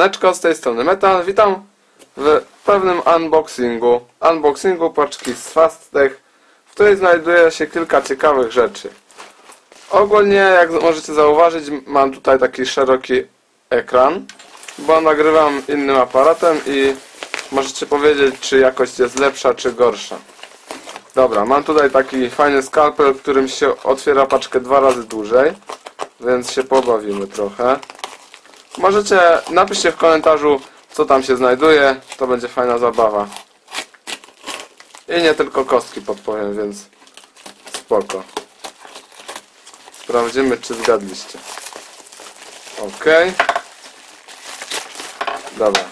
Leczko z tej strony Metal, witam w pewnym unboxingu. Unboxingu paczki z Fasttech, w której znajduje się kilka ciekawych rzeczy. Ogólnie, jak możecie zauważyć, mam tutaj taki szeroki ekran, bo nagrywam innym aparatem i możecie powiedzieć, czy jakość jest lepsza, czy gorsza. Dobra, mam tutaj taki fajny skalpel, którym się otwiera paczkę dwa razy dłużej, więc się pobawimy trochę. Możecie, napiszcie w komentarzu, co tam się znajduje, to będzie fajna zabawa. I nie tylko kostki podpowiem, więc spoko. Sprawdzimy, czy zgadliście. Ok. Dobra.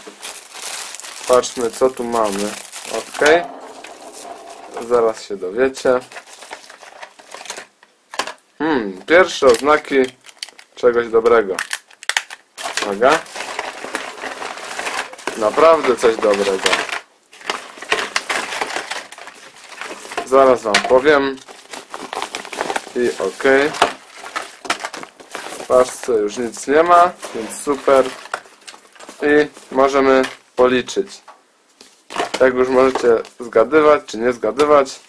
Patrzmy, co tu mamy. Ok. Zaraz się dowiecie. Hmm, pierwsze oznaki czegoś dobrego. Uwaga. Naprawdę coś dobrego. Zaraz wam powiem. I ok. W paczce już nic nie ma, więc super. I możemy policzyć. Jak już możecie zgadywać, czy nie zgadywać,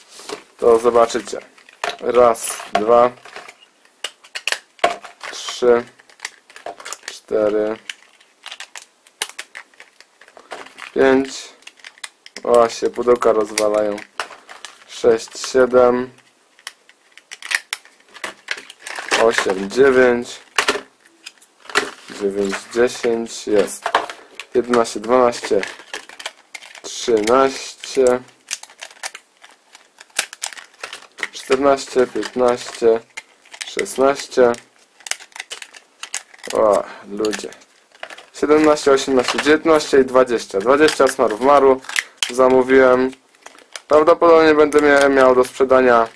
to zobaczycie. Raz, dwa, trzy, cztery, pięć, o się pudełka rozwalają, sześć, siedem, osiem, dziewięć, dziewięć, dziesięć, jest, jedenaście, dwanaście, trzynaście, czternaście, piętnaście, szesnaście, o, ludzie. 17, 18, 19 i 20. 20 smarów maru zamówiłem. Prawdopodobnie będę mia miał do sprzedania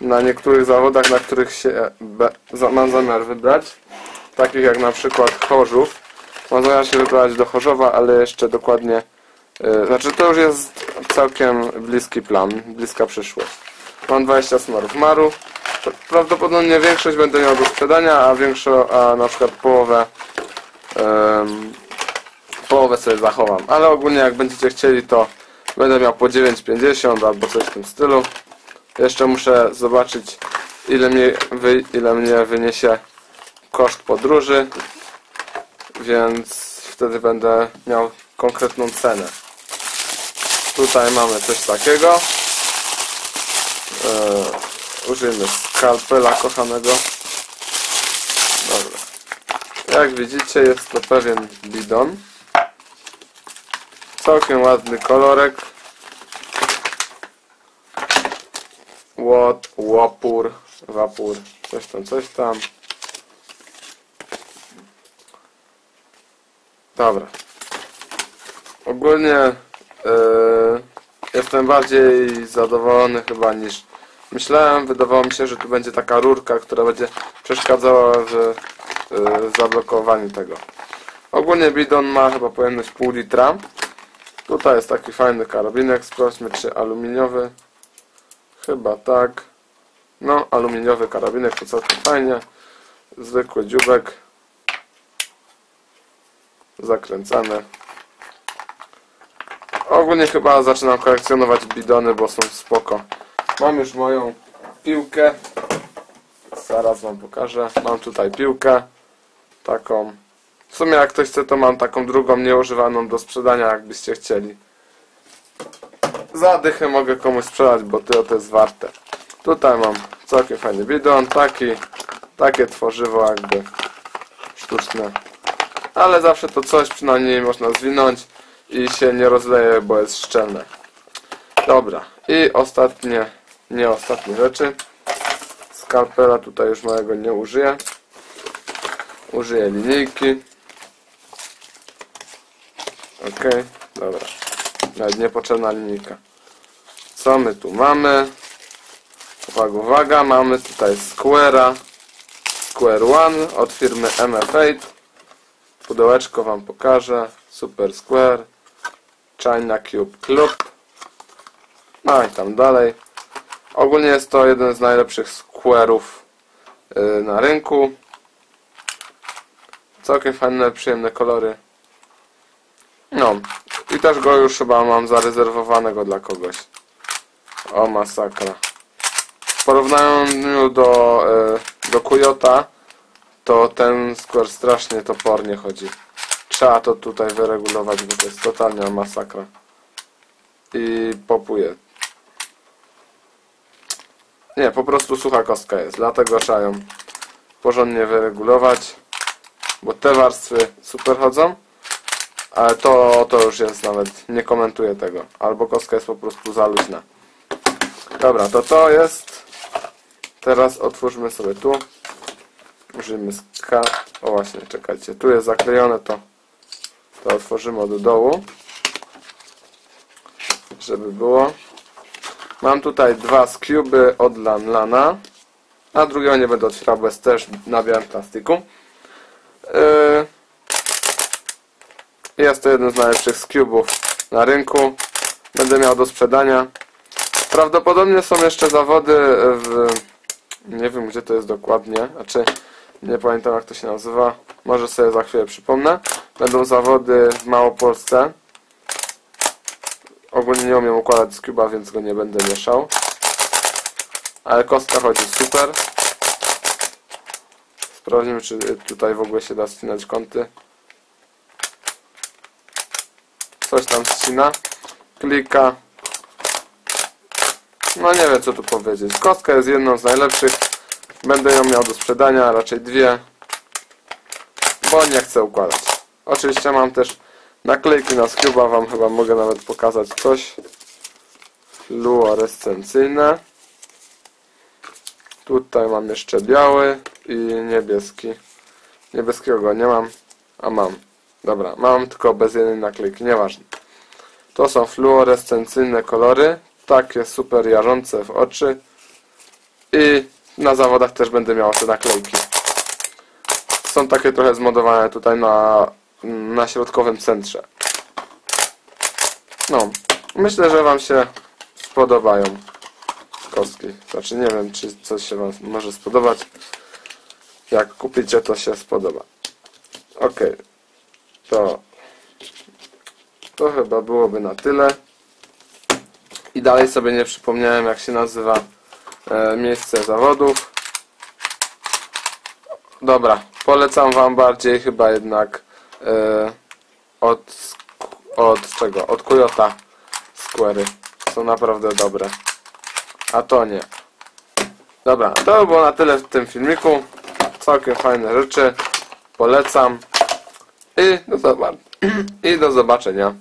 na niektórych zawodach, na których się za, mam zamiar wybrać. Takich jak na przykład Chorzów. Mam zamiar się wybrać do Chorzowa, ale jeszcze dokładnie... Yy, znaczy to już jest całkiem bliski plan, bliska przyszłość. Mam 20 smarów maru. Prawdopodobnie większość będę miał do sprzedania, a większą, a na przykład połowę um, połowę sobie zachowam. Ale ogólnie jak będziecie chcieli, to będę miał po 9,50 albo coś w tym stylu. Jeszcze muszę zobaczyć ile mnie, wy, ile mnie wyniesie koszt podróży, więc wtedy będę miał konkretną cenę. Tutaj mamy coś takiego. Eee, użyjmy skalpela kochanego. Dobra. Jak widzicie jest to pewien bidon. Całkiem ładny kolorek. Łot, łopór, wapór, coś tam, coś tam. Dobra. Ogólnie yy, jestem bardziej zadowolony chyba niż myślałem. Wydawało mi się, że tu będzie taka rurka, która będzie przeszkadzała w yy, zablokowaniu tego. Ogólnie bidon ma chyba pojemność pół litra. Tutaj jest taki fajny karabinek. Sprawdźmy czy aluminiowy. Chyba tak. No, aluminiowy karabinek to całkiem fajnie. Zwykły dziubek. Zakręcane. Ogólnie chyba zaczynam kolekcjonować bidony, bo są spoko. Mam już moją piłkę. Zaraz wam pokażę. Mam tutaj piłkę. Taką. W sumie jak ktoś chce, to mam taką drugą nieużywaną do sprzedania, jakbyście chcieli. Za dychę mogę komuś sprzedać, bo tyle to jest warte. Tutaj mam całkiem fajny bidon. Taki, takie tworzywo jakby sztuczne. Ale zawsze to coś przynajmniej można zwinąć i się nie rozleje, bo jest szczelne. Dobra. I ostatnie, nie ostatnie rzeczy. Skalpela tutaj już mojego nie użyję. Użyję linijki. Ok, dobra. Nawet niepotrzebna linijka. Co my tu mamy? Uwaga, uwaga, mamy tutaj Square'a Square One od firmy MF8 Pudełeczko Wam pokażę. Super Square China Cube Club No i tam dalej. Ogólnie jest to jeden z najlepszych Square'ów yy, na rynku. Całkiem fajne, przyjemne kolory. No. I też go już chyba mam zarezerwowanego dla kogoś. O, masakra. W porównaniu do, e, do Kujota, to ten Square strasznie topornie chodzi. Trzeba to tutaj wyregulować, bo to jest totalna masakra. I popuje. Nie, po prostu sucha kostka jest, dlatego trzeba ją porządnie wyregulować, bo te warstwy super chodzą, ale to, to już jest nawet, nie komentuję tego, albo kostka jest po prostu za luźna. Dobra, to to jest, teraz otwórzmy sobie tu, użyjmy ska, o właśnie, czekajcie, tu jest zaklejone to, to otworzymy od dołu, żeby było. Mam tutaj dwa skube od Lanlana, a drugiego nie będę otwierał, bo jest też na białym plastiku. Yy, Jest to jeden z najlepszych skubów na rynku. Będę miał do sprzedania. Prawdopodobnie są jeszcze zawody w... Nie wiem gdzie to jest dokładnie, znaczy nie pamiętam jak to się nazywa. Może sobie za chwilę przypomnę. Będą zawody w Małopolsce. Ogólnie nie umiem układać skuba, więc go nie będę mieszał. Ale kostka chodzi super. Sprawdzimy, czy tutaj w ogóle się da ścinać kąty. Coś tam ścina. Klika. No nie wiem co tu powiedzieć. Kostka jest jedną z najlepszych. Będę ją miał do sprzedania, raczej dwie. Bo nie chcę układać. Oczywiście mam też naklejki na skruba, wam chyba mogę nawet pokazać coś. Fluorescencyjne. Tutaj mam jeszcze biały i niebieski. Niebieskiego go nie mam, a mam. Dobra, mam tylko bez jednej naklejki, nieważne. To są fluorescencyjne kolory, takie super jarzące w oczy. I na zawodach też będę miał te naklejki. Są takie trochę zmodowane tutaj na, na środkowym centrze. No, myślę, że Wam się spodobają kostki. Znaczy nie wiem, czy coś się Wam może spodobać. Jak kupicie, to się spodoba. Ok. To, to chyba byłoby na tyle. I dalej sobie nie przypomniałem, jak się nazywa e, miejsce zawodów. Dobra, polecam Wam bardziej chyba jednak e, od, od czego? Od Kujota Square'y. Są naprawdę dobre. A to nie. Dobra, to by było na tyle w tym filmiku. Całkiem fajne rzeczy. Polecam. I do, zobac- I do zobaczenia.